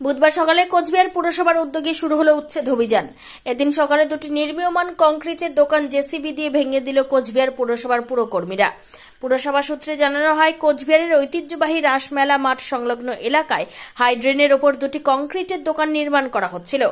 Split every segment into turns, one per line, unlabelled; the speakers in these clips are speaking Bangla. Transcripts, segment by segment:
বুধবার সকালে কোচবিহার পুরসভার উদ্যোগে শুরু হলো উচ্ছেদ অভিযান। এদিন সকালে দুটি নির্মীয়মান কংক্রিটের দোকান জেসিবি দিয়ে ভেঙে দিল কোচবিহার পুরসভার পুরকর্মীরা। পুরসভা সূত্রে জানানো হয়, কোচবিহারের ঐতিহ্যবাহী রাসমেলা মাঠ সংলগ্ন এলাকায় হাইড্রেনের ওপর দুটি কংক্রিটের দোকান নির্মাণ করা হচ্ছিল।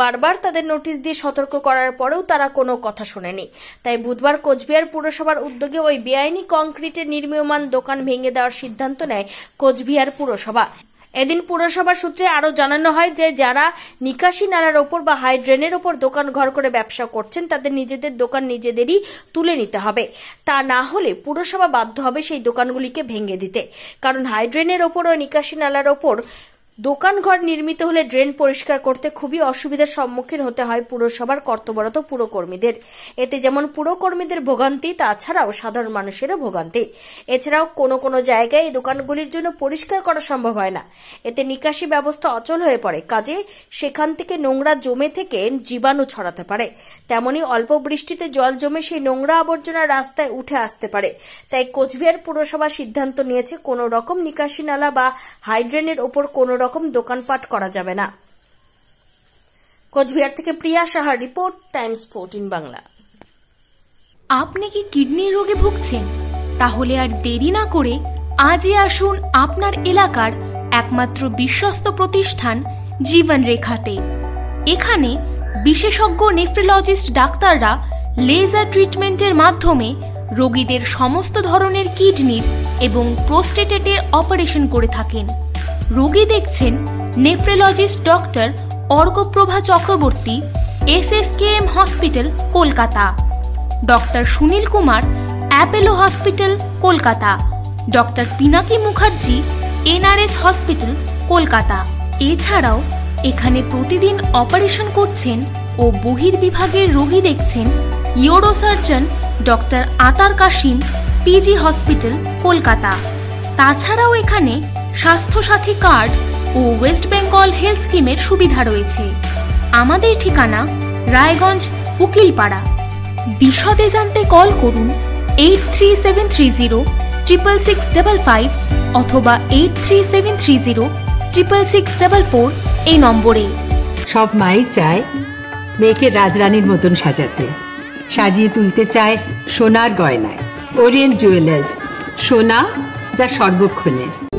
বারবার তাদের নোটিশ দিয়ে সতর্ক করার পরেও তারা কোনো কথা শোনেনি। তাই বুধবার কোচবিহার পুরসভার উদ্যোগে ওই বেআইনি কংক্রিটের নির্মীয়মান দোকান ভেঙে দেওয়ার সিদ্ধান্ত নেয় কোচবিহার পুরসভা। এদিন পুরসভার সূত্রে আরও জানানো হয় যে, যারা নিকাশি নালার ওপর বা হাইড্রেনের ওপর দোকান ঘর করে ব্যবসা করছেন, তাদের নিজেদের দোকান নিজেদেরই তুলে নিতে হবে। তা না হলে পুরসভা বাধ্য হবে সেই দোকানগুলিকে ভেঙে দিতে। কারণ হাইড্রেনের ওপর ও নিকাশি নালার ওপর দোকানঘর নির্মিত হলে ড্রেন পরিষ্কার করতে খুবই অসুবিধার সম্মুখীন হতে হয় পুরসভার কর্তব্যরত পুরকর্মীদের। এতে যেমন পুরকর্মীদের ভোগান্তি, তাছাড়াও সাধারণ মানুষেরও ভোগান্তি। এছাড়াও কোনো কোনো জায়গায় এই দোকানগুলির জন্য পরিষ্কার করা সম্ভব হয় না। এতে নিকাশি ব্যবস্থা অচল হয়ে পড়ে। কাজে সেখান থেকে নোংরা জমে থেকে জীবাণু ছড়াতে পারে। তেমনি অল্প বৃষ্টিতে জল জমে সেই নোংরা আবর্জনা রাস্তায় উঠে আসতে পারে। তাই কোচবিহার পুরসভা সিদ্ধান্ত নিয়েছে কোনো রকম নিকাশি নালা বা হাইড্রেনের ওপর কোনো রকম দোকানপাট করা যাবে না। কোচবিহার থেকে প্রিয়া সাহার রিপোর্ট, টাইমস ফোরটিন বাংলা।
আপনি কি কিডনির রোগে ভুগছেন? তাহলে আর দেরি না করে আজই আসুন আপনার এলাকার একমাত্র বিশ্বস্ত প্রতিষ্ঠান জীবন রেখাতে। এখানে বিশেষজ্ঞ নেফ্রোলজিস্ট ডাক্তাররা লেজার ট্রিটমেন্টের মাধ্যমে রোগীদের সমস্ত ধরনের কিডনির এবং প্রোস্টেটেটের অপারেশন করে থাকেন। রোগী দেখছেন nephrologist doctor Arkaprava Chakraborty S S K M hospital, Kolkata. Doctor Sunil Kumar, Apollo hospital, Kolkata. Doctor Pinaki Mukherjee, NRS hospital, Kolkata. এছাড়াও এখানে প্রতিদিন অপারেশন করছেন ও বহির্বিভাগের রোগী দেখছেন ইউরোসার্জন ডক্টর আতার কাশিম, পিজি হসপিটাল, কলকাতা। তাছাড়াও এখানে স্বাস্থ্যসাথী কার্ড ও ওয়েস্ট বেঙ্গল হেলথ স্কিমের সুবিধা রয়েছে। আমাদের ঠিকানা রায়গঞ্জ, উকিলপাড়া। বিশদে জানতে কল করুন eight three seven three zero triple six double five অথবা eight three seven three zero triple six double four এই নম্বরে।
সব মাই চায় মেয়েকে রাজরানীর মতন সাজাতে। সাজিয়ে তুলতে চায় সোনার গয়নায়। ওরিয়েন্ট জুয়েলার্স, সোনা যা সর্বক্ষণের।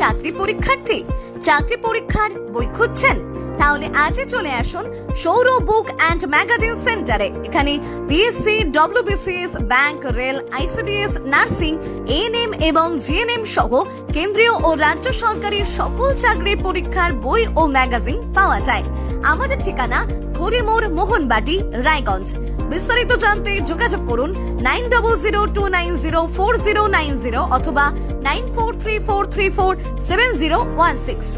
চাকরি পরীক্ষার্থী? চাকরি পরীক্ষার বই খুঁজছেন? তাহলে আজই চলে আসুন সৌর বুক অ্যান্ড ম্যাগাজিন সেন্টারে। এখানে BSc WBCS bank, rail ICDS nursing ANM এবং জিএনএম সহ কেন্দ্রীয় ও রাজ্য সরকারি সকল চাকরির পরীক্ষার বই ও ম্যাগাজিন পাওয়া যায়। আমাদের ঠিকানা খড়িমোড় মোহনবাটি, রায়গঞ্জ। বিস্তারিত জানতে যোগাযোগ করুন nine double zero two nine zero four zero nine zero অথবা nine four three four three four seven zero one six.